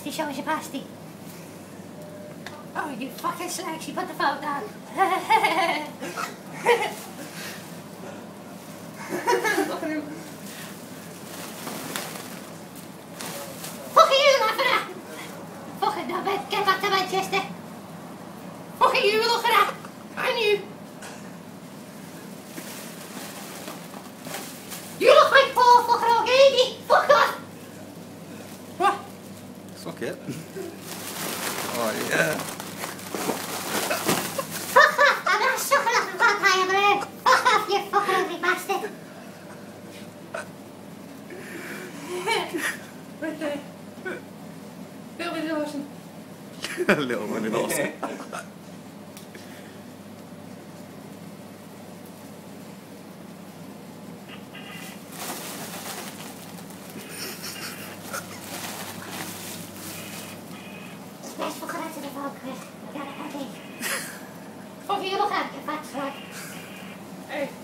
pasty, show us your pasty. Oh, you fucking slag, she put the phone down. Fuck you laughing at! Fucking get back to Manchester. Fuck you looking at! And you. pocket. Oh yeah. I'm right there. Little bit of awesome. Little bit of awesome.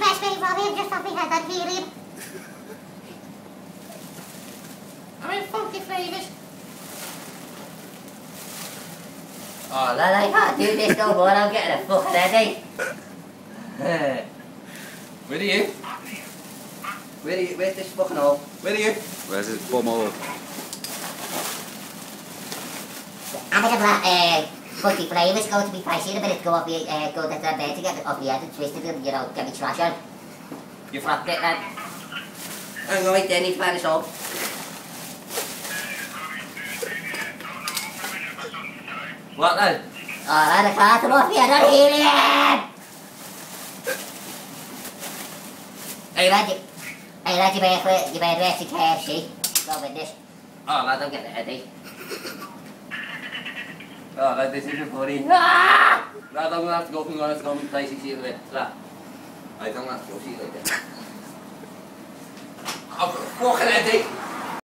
باش ما يفاضي بجا Oh, no, they can't do this no more, I'm getting a fuck ready. Where are you? Where are you? Where's this fucking hole? Where are you? Where's this bum hole? I'm gonna a black the flavour's going to be pricey, but it's going to be uh, go that bed to get off the head and twisted and, you know, get me trash on. You flapped it then? I'm going to wait any all. What then? Oh, I can't come off here, don't healing Hey, lad, you, hey, lad, you better, you better, you better, this Go you this. you better, you better, Klar, das ist schon vorhin. Na, dann hat es gehoffen, dann hat es gehoffen, 30 Schiele. Klar. Dann hat es gehoffen, Leute. Auf, Wochenende!